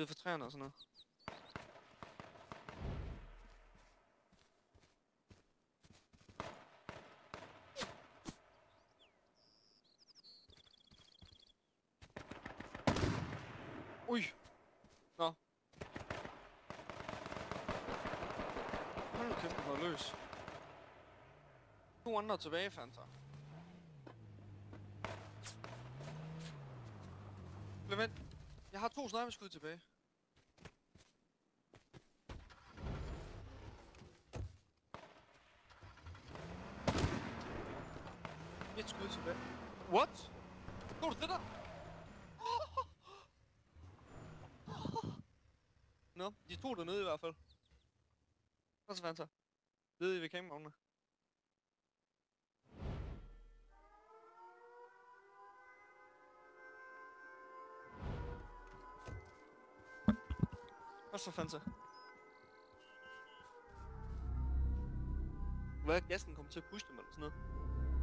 Nede for træerne og sådan noget. Ui! Nå. Hold nu kæft, det var løs. To andre tilbage, Fanta. Vent jeg har to sniperskud tilbage. Et skud tilbage. What? Går du det der? Nå, de to dernede i hvert fald. Hvad så Fanta? Nede ved kameraerne. Hvad så Fanta? Hvad er gassen kommer til at puste dem eller sådan noget?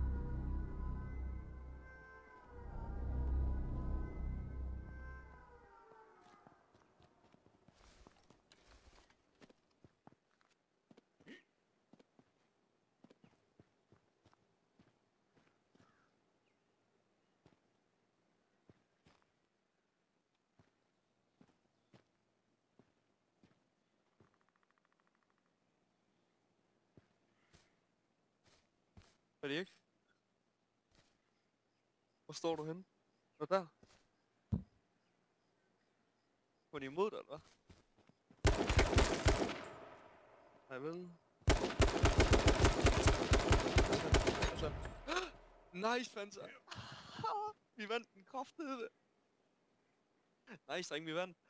Er det ikke? Hvor står du henne? Nå der. Var de imod dig, eller hvad? Nej, vel? Altså. Nice, Fanta! vi vandt den kraftede. Nice, dreng, vi vandt.